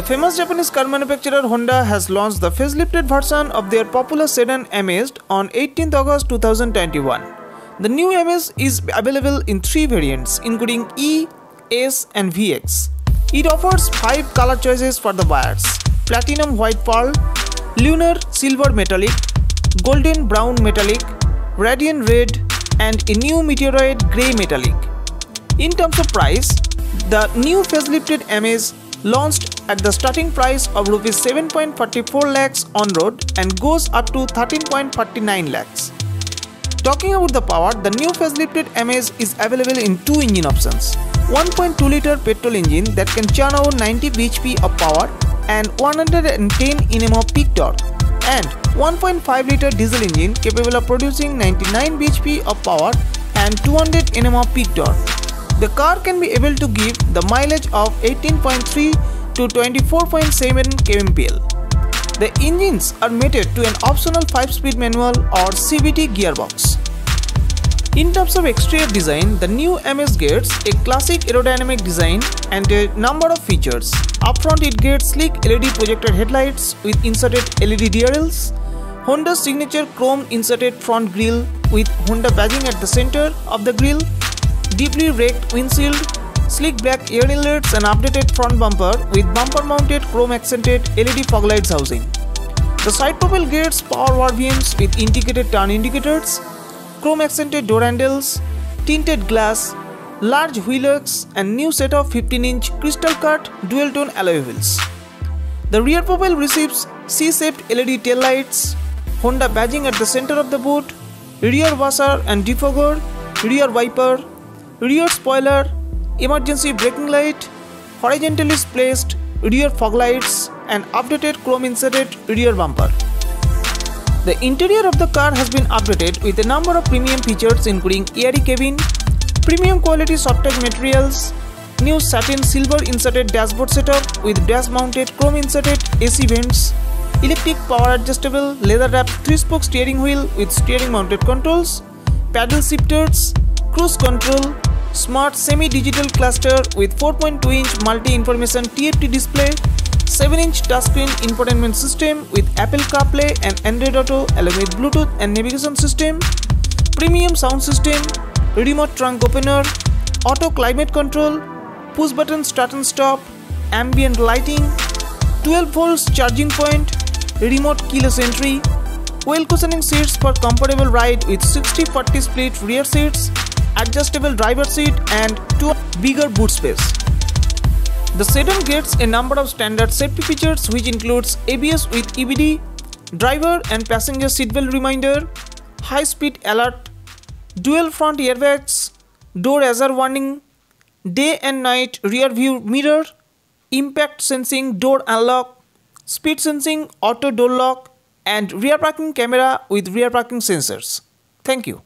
The famous Japanese car manufacturer Honda has launched the facelifted version of their popular sedan Amaze on 18th August 2021. The new Amaze is available in three variants including E, S and VX. It offers 5 color choices for the buyers. Platinum white pearl, lunar silver metallic, golden brown metallic, radiant red and a new meteoroid grey metallic. In terms of price, the new facelifted Amaze launched at the starting price of rupees 7.44 lakhs on road and goes up to 13.49 lakhs. Talking about the power, the new facelifted Amaze is available in two engine options. 1.2 liter petrol engine that can churn out 90 bhp of power and 110 Nm of peak torque and 1.5 liter diesel engine capable of producing 99 bhp of power and 200 Nm of peak torque. The car can be able to give the mileage of 18.3 to 24.7 kmpl. The engines are mated to an optional 5-speed manual or CVT gearbox. In terms of exterior design, the new Amaze gets a classic aerodynamic design and a number of features. Up front it gets sleek LED projector headlights with inserted LED DRLs, Honda's signature chrome inserted front grille with Honda badging at the center of the grille deeply raked windshield, sleek black air inlets and updated front bumper with bumper mounted chrome accented LED fog lights housing. The side profile gets power RVMs with integrated turn indicators, chrome accented door handles, tinted glass, large wheel arcs and new set of 15-inch crystal cut dual tone alloy wheels. The rear profile receives C-shaped LED tail lights, Honda badging at the center of the boot, rear washer and defogger, rear wiper, rear spoiler, emergency braking light, horizontally placed rear fog lights and updated chrome inserted rear bumper. The interior of the car has been updated with a number of premium features including airy cabin, premium quality soft touch materials, new satin silver inserted dashboard setup with dash mounted chrome inserted AC vents, electric power adjustable leather wrapped 3-spoke steering wheel with steering mounted controls, paddle shifters, cruise control, smart semi-digital cluster with 4.2-inch multi-information TFT display, 7-inch touchscreen infotainment system with Apple CarPlay and Android Auto along with Bluetooth and navigation system, premium sound system, remote trunk opener, auto climate control, push button start and stop, ambient lighting, 12 volts charging point, remote keyless entry, well cushioning seats for comfortable ride with 60-40 split rear seats, adjustable driver seat and two bigger boot space. The sedan gets a number of standard safety features which includes ABS with EBD, driver and passenger seatbelt reminder, high speed alert, dual front airbags, door hazard warning, day and night rear view mirror, impact sensing door unlock, speed sensing auto door lock and rear parking camera with rear parking sensors. Thank you.